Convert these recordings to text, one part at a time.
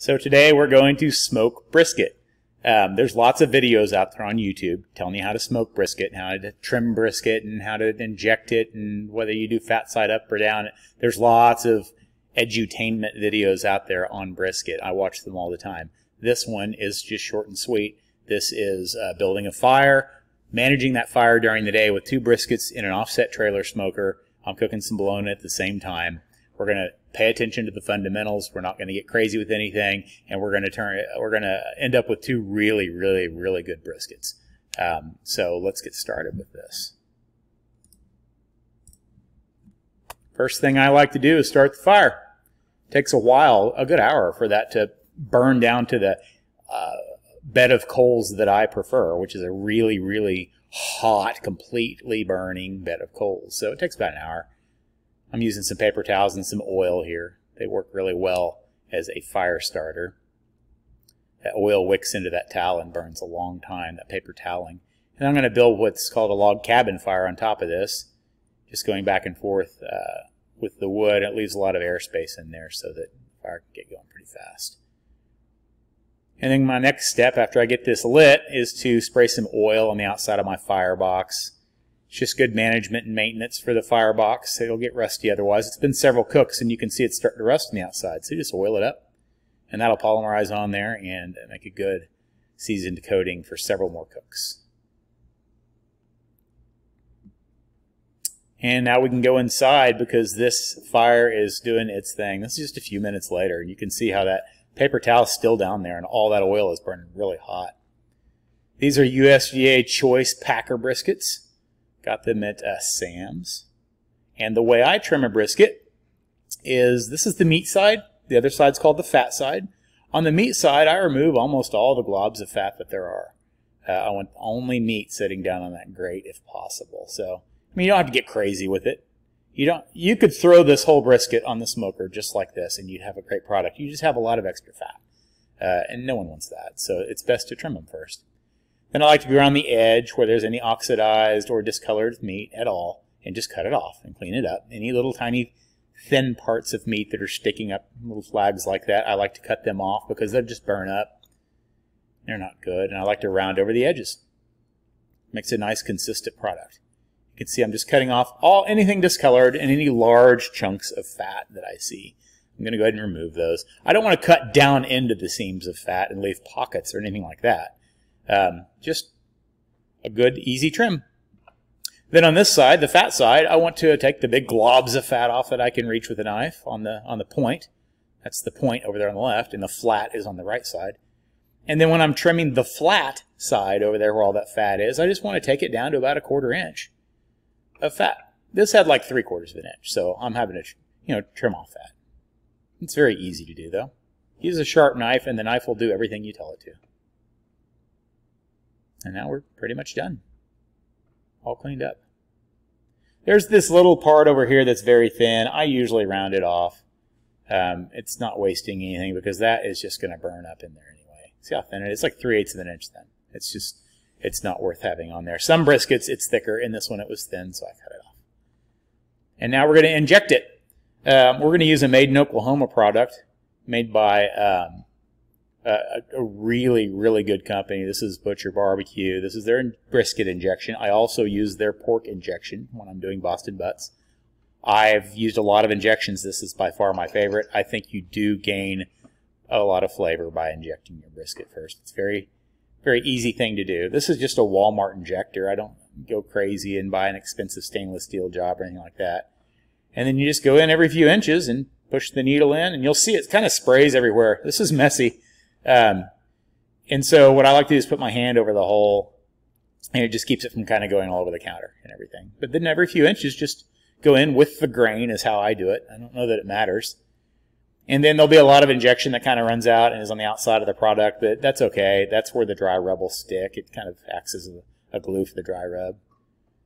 So today we're going to smoke brisket. Um, there's lots of videos out there on YouTube telling you how to smoke brisket, how to trim brisket, and how to inject it, and whether you do fat side up or down. There's lots of edutainment videos out there on brisket. I watch them all the time. This one is just short and sweet. This is uh, building a fire, managing that fire during the day with two briskets in an offset trailer smoker. I'm cooking some bologna at the same time. We're going to pay attention to the fundamentals. We're not going to get crazy with anything, and we're going to turn. We're going to end up with two really, really, really good briskets. Um, so let's get started with this. First thing I like to do is start the fire. It takes a while, a good hour, for that to burn down to the uh, bed of coals that I prefer, which is a really, really hot, completely burning bed of coals. So it takes about an hour. I'm using some paper towels and some oil here. They work really well as a fire starter. That oil wicks into that towel and burns a long time, that paper toweling. And I'm going to build what's called a log cabin fire on top of this, just going back and forth uh, with the wood. It leaves a lot of airspace in there so that fire can get going pretty fast. And then my next step after I get this lit is to spray some oil on the outside of my firebox it's just good management and maintenance for the firebox. It'll get rusty otherwise. It's been several cooks and you can see it's starting to rust on the outside. So you just oil it up and that'll polymerize on there and make a good seasoned coating for several more cooks. And now we can go inside because this fire is doing its thing. This is just a few minutes later. And you can see how that paper towel is still down there and all that oil is burning really hot. These are USDA Choice Packer briskets. Got them at uh, Sam's. And the way I trim a brisket is this is the meat side. The other side's called the fat side. On the meat side, I remove almost all the globs of fat that there are. Uh, I want only meat sitting down on that grate if possible. So, I mean, you don't have to get crazy with it. You don't. You could throw this whole brisket on the smoker just like this, and you'd have a great product. You just have a lot of extra fat, uh, and no one wants that. So it's best to trim them first. Then I like to go around the edge where there's any oxidized or discolored meat at all and just cut it off and clean it up. Any little tiny thin parts of meat that are sticking up, little flags like that, I like to cut them off because they'll just burn up. They're not good. And I like to round over the edges. Makes a nice consistent product. You can see I'm just cutting off all anything discolored and any large chunks of fat that I see. I'm going to go ahead and remove those. I don't want to cut down into the seams of fat and leave pockets or anything like that. Um, just a good, easy trim. Then on this side, the fat side, I want to take the big globs of fat off that I can reach with a knife on the, on the point. That's the point over there on the left, and the flat is on the right side. And then when I'm trimming the flat side over there where all that fat is, I just want to take it down to about a quarter inch of fat. This had like three quarters of an inch, so I'm having to, you know, trim off that. It's very easy to do, though. Use a sharp knife, and the knife will do everything you tell it to. And now we're pretty much done. All cleaned up. There's this little part over here that's very thin. I usually round it off. Um, it's not wasting anything because that is just going to burn up in there anyway. See how thin it is? It's like 3 eighths of an inch thin. It's just, it's not worth having on there. Some briskets, it's thicker. In this one, it was thin, so I cut it off. And now we're going to inject it. Um, we're going to use a made in Oklahoma product made by um, a, a, really, really good company. This is Butcher Barbecue. This is their brisket injection. I also use their pork injection when I'm doing Boston butts. I've used a lot of injections. This is by far my favorite. I think you do gain a lot of flavor by injecting your brisket first. It's very, very easy thing to do. This is just a Walmart injector. I don't go crazy and buy an expensive stainless steel job or anything like that. And then you just go in every few inches and push the needle in and you'll see it kind of sprays everywhere. This is messy. Um, and so what I like to do is put my hand over the hole and it just keeps it from kind of going all over the counter and everything. But then every few inches, just go in with the grain is how I do it. I don't know that it matters. And then there'll be a lot of injection that kind of runs out and is on the outside of the product, but that's okay. That's where the dry rub will stick. It kind of acts as a, a glue for the dry rub.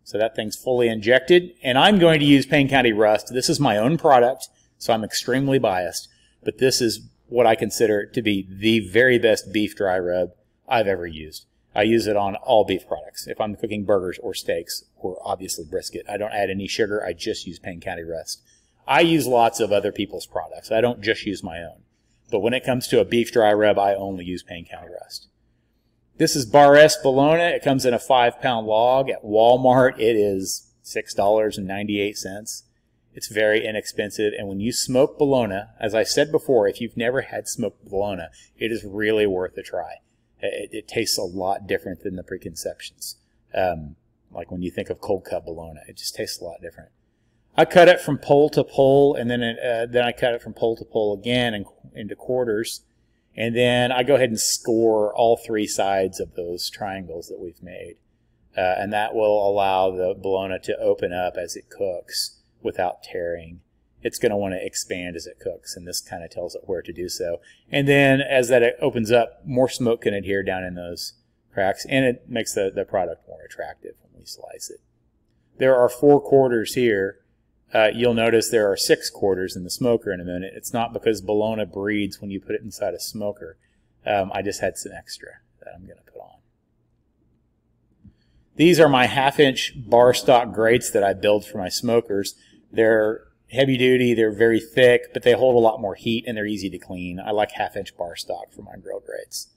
So that thing's fully injected. And I'm going to use Payne County Rust. This is my own product, so I'm extremely biased. But this is what I consider to be the very best beef dry rub I've ever used. I use it on all beef products. If I'm cooking burgers or steaks or obviously brisket, I don't add any sugar. I just use Payne County Rust. I use lots of other people's products. I don't just use my own. But when it comes to a beef dry rub, I only use Payne County Rust. This is Bar S Bologna. It comes in a five pound log. At Walmart, it is $6.98. It's very inexpensive. And when you smoke bologna, as I said before, if you've never had smoked bologna, it is really worth a try. It, it tastes a lot different than the preconceptions. Um, like when you think of cold cut bologna, it just tastes a lot different. I cut it from pole to pole, and then it, uh, then I cut it from pole to pole again and into quarters, and then I go ahead and score all three sides of those triangles that we've made, uh, and that will allow the bologna to open up as it cooks without tearing. It's going to want to expand as it cooks, and this kind of tells it where to do so. And then as that opens up, more smoke can adhere down in those cracks, and it makes the, the product more attractive when we slice it. There are four quarters here. Uh, you'll notice there are six quarters in the smoker in a minute. It's not because bologna breeds when you put it inside a smoker. Um, I just had some extra that I'm going to put on. These are my half-inch bar stock grates that I build for my smokers. They're heavy duty, they're very thick, but they hold a lot more heat and they're easy to clean. I like half-inch bar stock for my grill grates.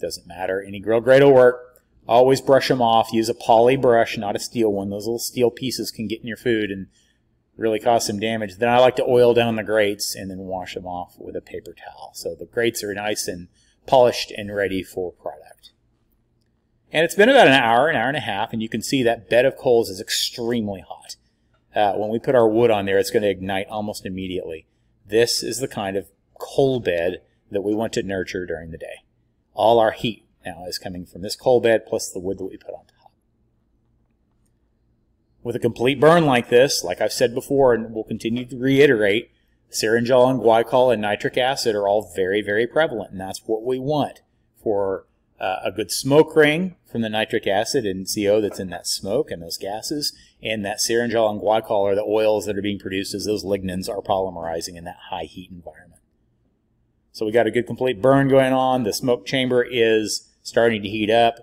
Doesn't matter. Any grill grate will work. Always brush them off. Use a poly brush, not a steel one. Those little steel pieces can get in your food and really cause some damage. Then I like to oil down the grates and then wash them off with a paper towel. So the grates are nice and polished and ready for product. And it's been about an hour, an hour and a half, and you can see that bed of coals is extremely hot. Uh, when we put our wood on there, it's going to ignite almost immediately. This is the kind of coal bed that we want to nurture during the day. All our heat now is coming from this coal bed plus the wood that we put on top. With a complete burn like this, like I've said before and will continue to reiterate, syringol and guaiacol and nitric acid are all very, very prevalent, and that's what we want for uh, a good smoke ring from the nitric acid and CO that's in that smoke and those gases, and that syringol and guaiacol are the oils that are being produced as those lignins are polymerizing in that high heat environment. So we got a good complete burn going on. The smoke chamber is starting to heat up.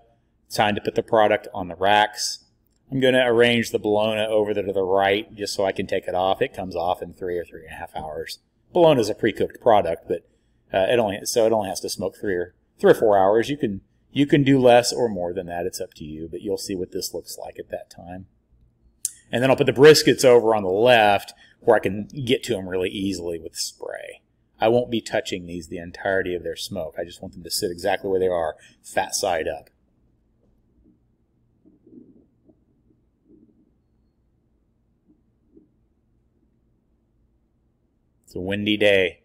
It's time to put the product on the racks. I'm going to arrange the bologna over there to the right just so I can take it off. It comes off in three or three and a half hours. Bologna is a pre-cooked product, but uh, it only so it only has to smoke three or three or four hours. You can you can do less or more than that. It's up to you, but you'll see what this looks like at that time. And then I'll put the briskets over on the left where I can get to them really easily with spray. I won't be touching these the entirety of their smoke. I just want them to sit exactly where they are, fat side up. It's a windy day.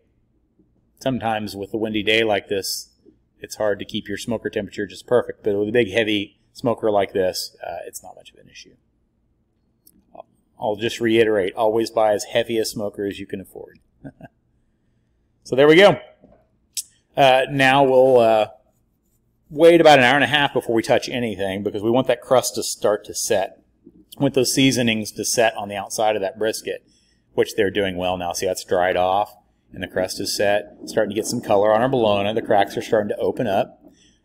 Sometimes with a windy day like this, it's hard to keep your smoker temperature just perfect, but with a big heavy smoker like this, uh, it's not much of an issue. I'll just reiterate, always buy as heavy a smoker as you can afford. So there we go. Uh, now we'll uh, wait about an hour and a half before we touch anything because we want that crust to start to set. Want those seasonings to set on the outside of that brisket, which they're doing well now. See, that's dried off and the crust is set. Starting to get some color on our bologna. The cracks are starting to open up.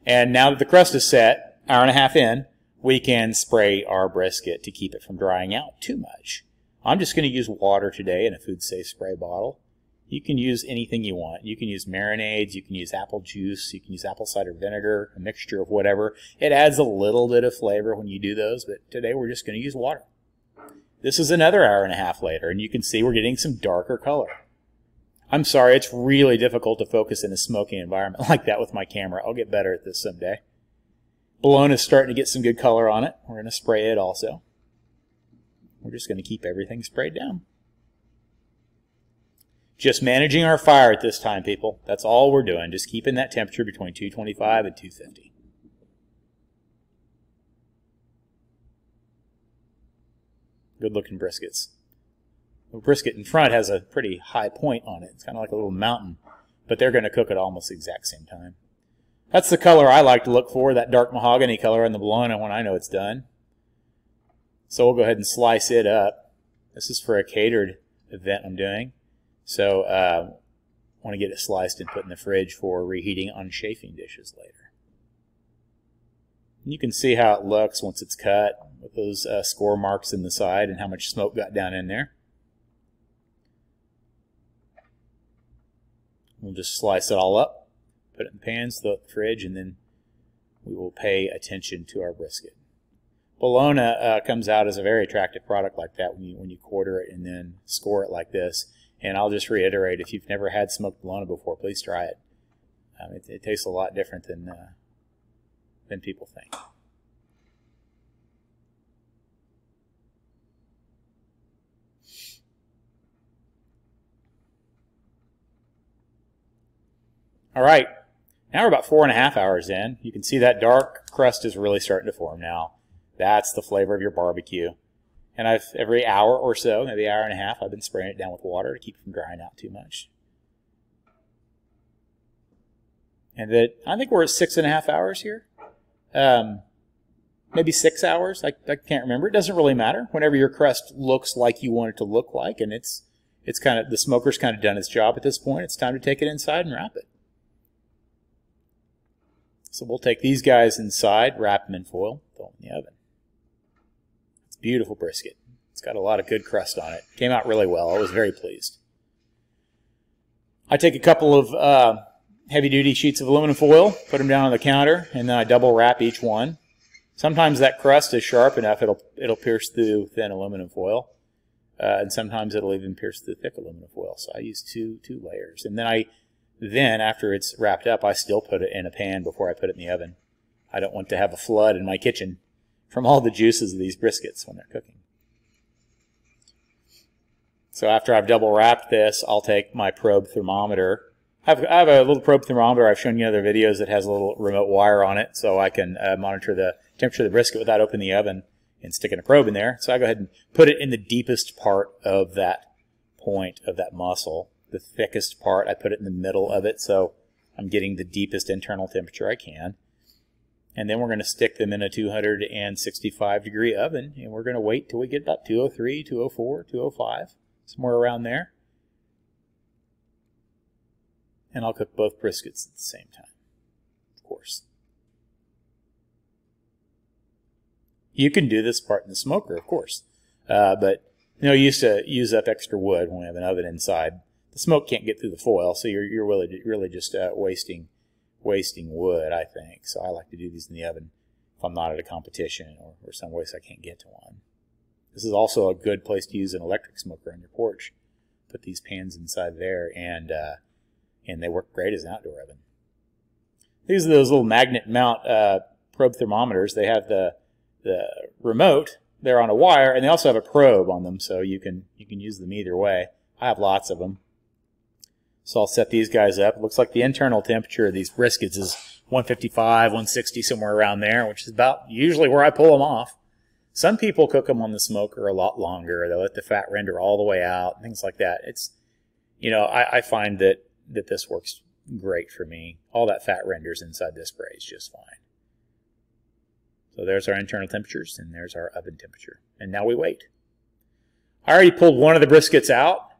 And now that the crust is set, hour and a half in, we can spray our brisket to keep it from drying out too much. I'm just going to use water today in a food safe spray bottle. You can use anything you want. You can use marinades, you can use apple juice, you can use apple cider vinegar, a mixture of whatever. It adds a little bit of flavor when you do those, but today we're just going to use water. This is another hour and a half later, and you can see we're getting some darker color. I'm sorry, it's really difficult to focus in a smoky environment like that with my camera. I'll get better at this someday. Bologna is starting to get some good color on it. We're going to spray it also. We're just going to keep everything sprayed down. Just managing our fire at this time, people. That's all we're doing. Just keeping that temperature between 225 and 250. Good looking briskets. The brisket in front has a pretty high point on it. It's kind of like a little mountain, but they're going to cook at almost the exact same time. That's the color I like to look for, that dark mahogany color in the bologna when I know it's done. So we'll go ahead and slice it up. This is for a catered event I'm doing. So uh, want to get it sliced and put in the fridge for reheating on chafing dishes later. You can see how it looks once it's cut with those uh, score marks in the side and how much smoke got down in there. We'll just slice it all up, put it in pans, throw it in the fridge, and then we will pay attention to our brisket. Bologna uh, comes out as a very attractive product like that when you when you quarter it and then score it like this. And I'll just reiterate: if you've never had smoked bologna before, please try it. Um, it, it, tastes a lot different than uh, than people think. All right, now we're about four and a half hours in. You can see that dark crust is really starting to form now. That's the flavor of your barbecue. And I've every hour or so, maybe hour and a half, I've been spraying it down with water to keep it from drying out too much. And that I think we're at six and a half hours here. Um, maybe six hours. I, I can't remember. It doesn't really matter. Whenever your crust looks like you want it to look like, and it's it's kind of the smoker's kind of done its job at this point. It's time to take it inside and wrap it. So we'll take these guys inside, wrap them in foil, throw them in the oven It's beautiful brisket. It's got a lot of good crust on it. Came out really well. I was very pleased. I take a couple of uh, heavy-duty sheets of aluminum foil, put them down on the counter, and then I double wrap each one. Sometimes that crust is sharp enough it'll it'll pierce through thin aluminum foil, uh, and sometimes it'll even pierce through thick aluminum foil. So I use two two layers, and then I then after it's wrapped up, I still put it in a pan before I put it in the oven. I don't want to have a flood in my kitchen from all the juices of these briskets when they're cooking. So after I've double wrapped this, I'll take my probe thermometer. I have, I have a little probe thermometer I've shown you in other videos that has a little remote wire on it so I can uh, monitor the temperature of the brisket without opening the oven and sticking a probe in there. So I go ahead and put it in the deepest part of that point of that muscle. The thickest part, I put it in the middle of it so I'm getting the deepest internal temperature I can. And then we're going to stick them in a 265 degree oven and we're going to wait till we get about 203, 204, 205, somewhere around there. And I'll cook both briskets at the same time, of course. You can do this part in the smoker, of course, uh, but you know, you used to use up extra wood when we have an oven inside. The smoke can't get through the foil, so you're, you're really, really just uh, wasting wasting wood, I think. So I like to do these in the oven if I'm not at a competition or, or some place I can't get to one. This is also a good place to use an electric smoker on your porch. Put these pans inside there, and uh, and they work great as an outdoor oven. These are those little magnet mount uh, probe thermometers. They have the the remote. They're on a wire, and they also have a probe on them, so you can you can use them either way. I have lots of them. So I'll set these guys up. It looks like the internal temperature of these briskets is 155, 160, somewhere around there, which is about usually where I pull them off. Some people cook them on the smoker a lot longer. They let the fat render all the way out, things like that. It's, you know, I, I find that, that this works great for me. All that fat renders inside this braise just fine. So there's our internal temperatures, and there's our oven temperature. And now we wait. I already pulled one of the briskets out.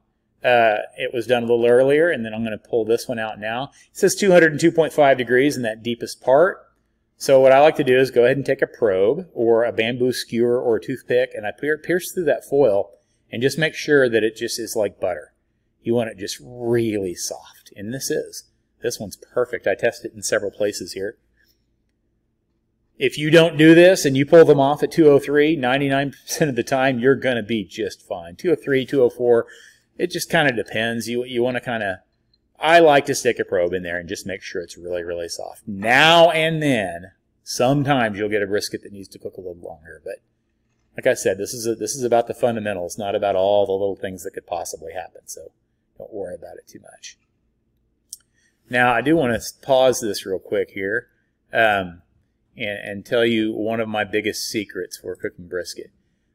Uh, it was done a little earlier, and then I'm going to pull this one out now. It says 202.5 degrees in that deepest part. So what I like to do is go ahead and take a probe or a bamboo skewer or a toothpick, and I pierce through that foil and just make sure that it just is like butter. You want it just really soft, and this is. This one's perfect. I tested it in several places here. If you don't do this and you pull them off at 203, 99% of the time, you're going to be just fine. 203, 204, it just kind of depends. You you want to kind of I like to stick a probe in there and just make sure it's really really soft. Now and then, sometimes you'll get a brisket that needs to cook a little longer, but like I said, this is a, this is about the fundamentals, not about all the little things that could possibly happen. So don't worry about it too much. Now I do want to pause this real quick here um, and, and tell you one of my biggest secrets for cooking brisket.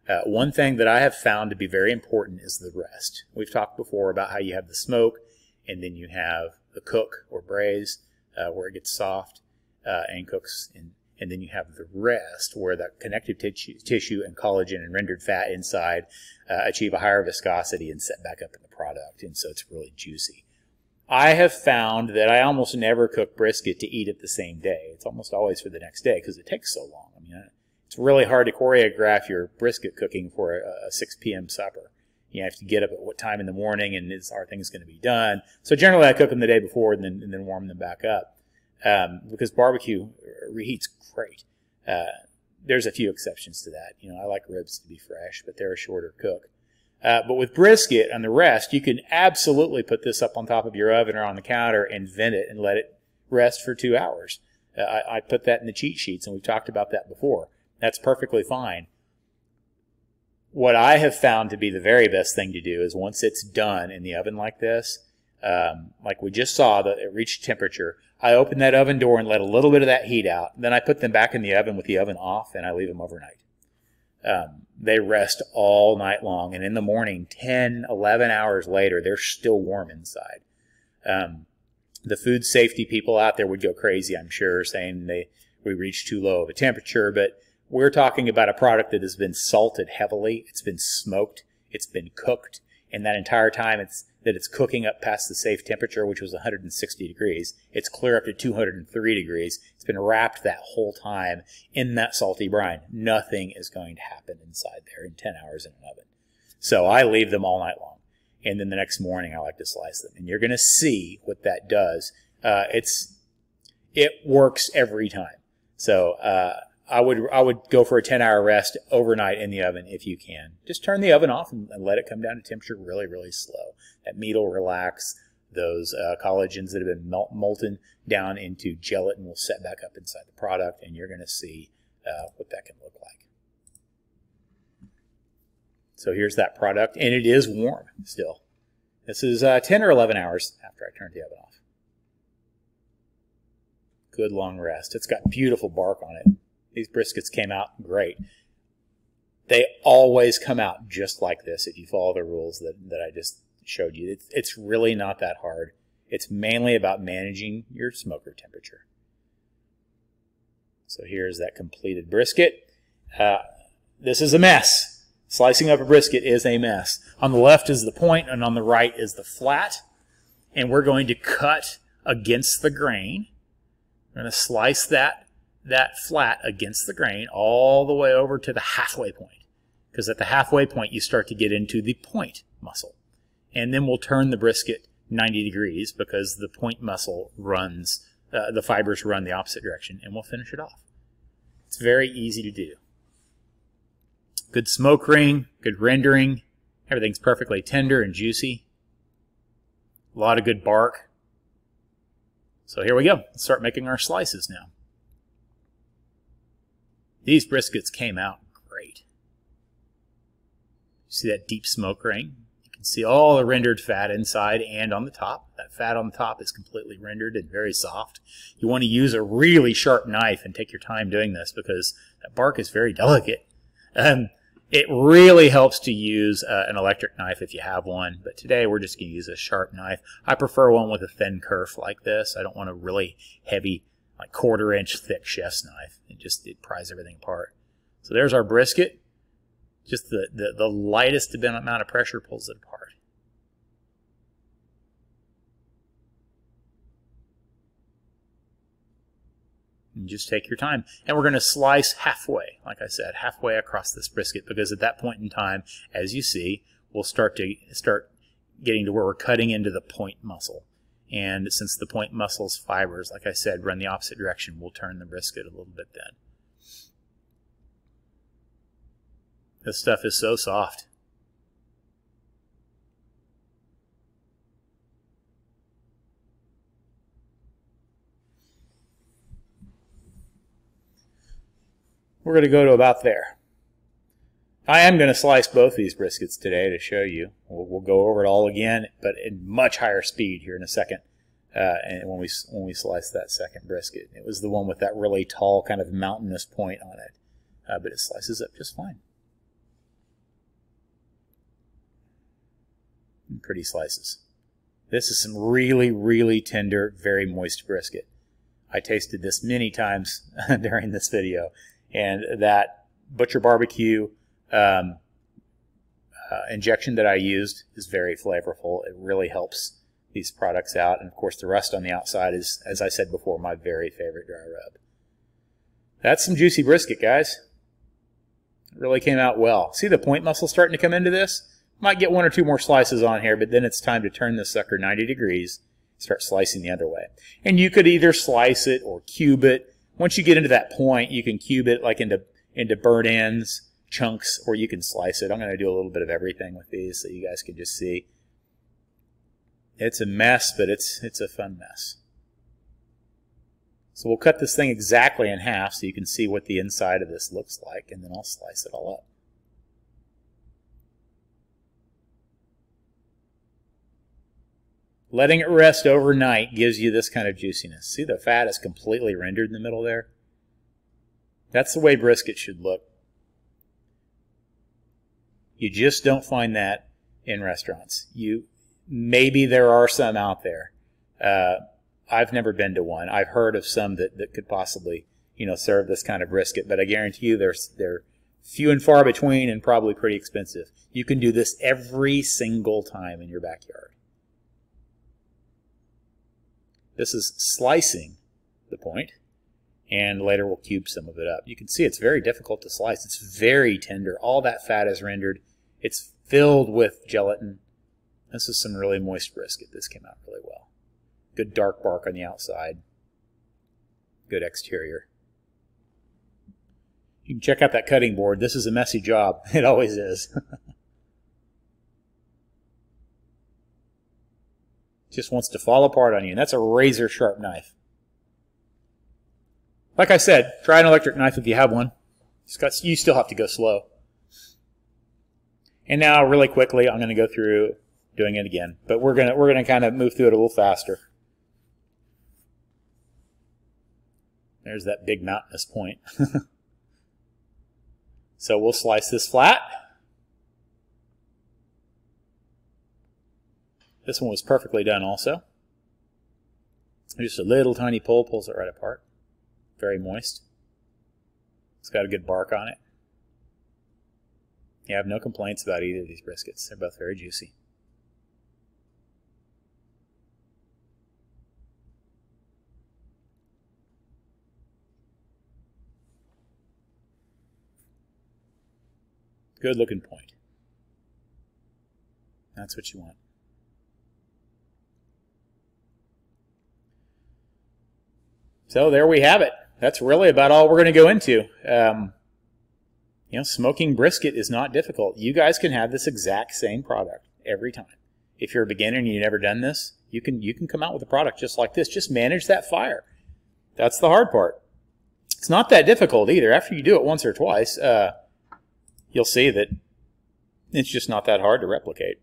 Uh, one thing that I have found to be very important is the rest. We've talked before about how you have the smoke, and then you have the cook or braise uh, where it gets soft uh, and cooks, and, and then you have the rest where that connective tissue and collagen and rendered fat inside uh, achieve a higher viscosity and set back up in the product, and so it's really juicy. I have found that I almost never cook brisket to eat it the same day. It's almost always for the next day because it takes so long. I mean, it's really hard to choreograph your brisket cooking for a, a 6 p.m. supper. You have to get up at what time in the morning, and is are things going to be done? So generally, I cook them the day before and then and then warm them back up um, because barbecue reheats great. Uh, there's a few exceptions to that. You know, I like ribs to be fresh, but they're a shorter cook. Uh, but with brisket and the rest, you can absolutely put this up on top of your oven or on the counter and vent it and let it rest for two hours. Uh, I, I put that in the cheat sheets, and we've talked about that before. That's perfectly fine. What I have found to be the very best thing to do is once it's done in the oven like this, um, like we just saw that it reached temperature, I open that oven door and let a little bit of that heat out. Then I put them back in the oven with the oven off and I leave them overnight. Um, they rest all night long. And in the morning, 10, 11 hours later, they're still warm inside. Um, the food safety people out there would go crazy, I'm sure, saying they we reached too low of a temperature. But we're talking about a product that has been salted heavily. It's been smoked. It's been cooked. And that entire time it's that it's cooking up past the safe temperature, which was 160 degrees. It's clear up to 203 degrees. It's been wrapped that whole time in that salty brine. Nothing is going to happen inside there in 10 hours in an oven. So I leave them all night long. And then the next morning I like to slice them. And you're going to see what that does. Uh, it's, it works every time. So, uh, I would I would go for a 10 hour rest overnight in the oven if you can. Just turn the oven off and, and let it come down to temperature really really slow. That meat will relax. Those uh, collagens that have been melt, molten down into gelatin will set back up inside the product, and you're going to see uh, what that can look like. So here's that product, and it is warm still. This is uh, 10 or 11 hours after I turned the oven off. Good long rest. It's got beautiful bark on it. These briskets came out great. They always come out just like this if you follow the rules that, that I just showed you. It's, it's really not that hard. It's mainly about managing your smoker temperature. So here's that completed brisket. Uh, this is a mess. Slicing up a brisket is a mess. On the left is the point, and on the right is the flat. And we're going to cut against the grain. We're going to slice that that flat against the grain all the way over to the halfway point. Because at the halfway point, you start to get into the point muscle. And then we'll turn the brisket 90 degrees because the point muscle runs, uh, the fibers run the opposite direction, and we'll finish it off. It's very easy to do. Good smoke ring, good rendering. Everything's perfectly tender and juicy. A lot of good bark. So here we go. Let's start making our slices now. These briskets came out great. You see that deep smoke ring? You can see all the rendered fat inside and on the top. That fat on the top is completely rendered and very soft. You want to use a really sharp knife and take your time doing this because that bark is very delicate. Um, it really helps to use uh, an electric knife if you have one, but today we're just going to use a sharp knife. I prefer one with a thin kerf like this. I don't want a really heavy like quarter inch thick chef's knife. It just it pries everything apart. So there's our brisket. Just the, the, the lightest amount of pressure pulls it apart. And just take your time. And we're going to slice halfway, like I said, halfway across this brisket, because at that point in time, as you see, we'll start to start getting to where we're cutting into the point muscle. And since the point muscle's fibers, like I said, run the opposite direction, we'll turn the brisket a little bit then. This stuff is so soft. We're going to go to about there. I am going to slice both these briskets today to show you. We'll, we'll, go over it all again, but in much higher speed here in a second. Uh, and when we when we slice that second brisket, it was the one with that really tall kind of mountainous point on it, uh, but it slices up just fine. Pretty slices. This is some really, really tender, very moist brisket. I tasted this many times during this video, and that Butcher Barbecue um, uh, injection that I used is very flavorful. It really helps these products out. And of course, the rust on the outside is, as I said before, my very favorite dry rub. That's some juicy brisket, guys. It really came out well. See the point muscle starting to come into this? Might get one or two more slices on here, but then it's time to turn this sucker 90 degrees, start slicing the other way. And you could either slice it or cube it. Once you get into that point, you can cube it like into, into burnt ends, chunks, or you can slice it. I'm going to do a little bit of everything with these so you guys can just see. It's a mess, but it's, it's a fun mess. So we'll cut this thing exactly in half so you can see what the inside of this looks like, and then I'll slice it all up. Letting it rest overnight gives you this kind of juiciness. See the fat is completely rendered in the middle there? That's the way brisket should look. You just don't find that in restaurants. You maybe there are some out there. Uh, I've never been to one. I've heard of some that, that could possibly, you know, serve this kind of brisket, but I guarantee you there's they're few and far between and probably pretty expensive. You can do this every single time in your backyard. This is slicing the point, and later we'll cube some of it up. You can see it's very difficult to slice. It's very tender. All that fat is rendered. It's filled with gelatin. This is some really moist brisket. This came out really well. Good dark bark on the outside. Good exterior. You can check out that cutting board. This is a messy job. It always is. Just wants to fall apart on you. And that's a razor sharp knife. Like I said, try an electric knife if you have one. Got, you still have to go slow. And now, really quickly, I'm going to go through doing it again. But we're going to we're going to kind of move through it a little faster. There's that big mountainous point. so we'll slice this flat. This one was perfectly done also. Just a little tiny pull pulls it right apart. Very moist. It's got a good bark on it. Yeah, I have no complaints about either of these briskets. They're both very juicy. Good looking point. That's what you want. So there we have it. That's really about all we're going to go into. Um, you know, smoking brisket is not difficult. You guys can have this exact same product every time. If you're a beginner and you've never done this, you can you can come out with a product just like this. Just manage that fire. That's the hard part. It's not that difficult either. After you do it once or twice, uh, you'll see that it's just not that hard to replicate.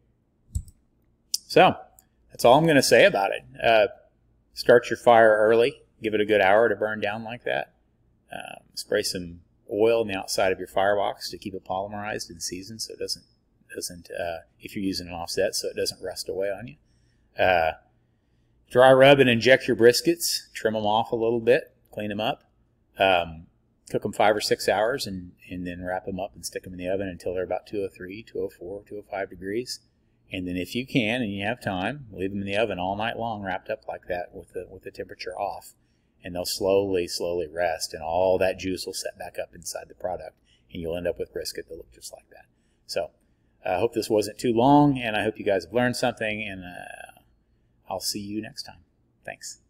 So that's all I'm going to say about it. Uh, start your fire early. Give it a good hour to burn down like that. Uh, spray some oil on the outside of your firebox to keep it polymerized and seasoned so it doesn't doesn't uh, if you're using an offset so it doesn't rust away on you. Uh, dry rub and inject your briskets. Trim them off a little bit. Clean them up. Um, cook them five or six hours and, and then wrap them up and stick them in the oven until they're about 203, 204, 205 degrees. And then if you can and you have time, leave them in the oven all night long wrapped up like that with the, with the temperature off. And they'll slowly, slowly rest and all that juice will set back up inside the product. And you'll end up with brisket that look just like that. So I hope this wasn't too long and I hope you guys have learned something and uh, I'll see you next time. Thanks.